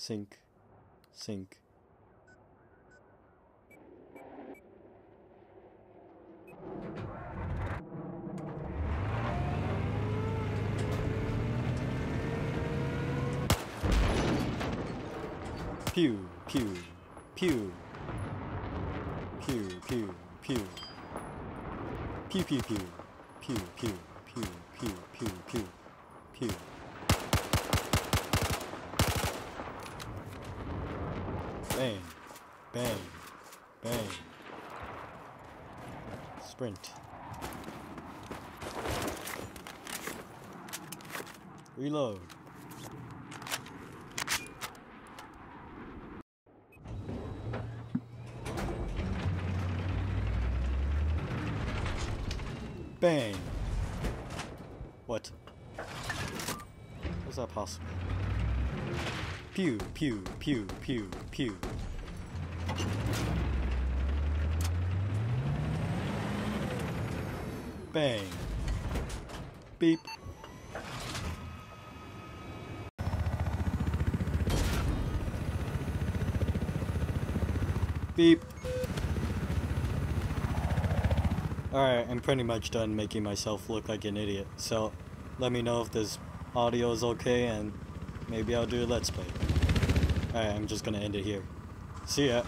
Sync. Sync. Pew, pew, pew. Pew, pew, pew. Pew, pew, pew. Pew, pew, pew, pew, pew, pew, pew. Bang, bang, bang. Sprint. Reload. Bang. What? How's that possible? Pew, pew, pew, pew, pew. Bang. Beep. Beep. Alright, I'm pretty much done making myself look like an idiot, so let me know if this audio is okay and maybe I'll do a let's play. Alright, I'm just gonna end it here. See ya.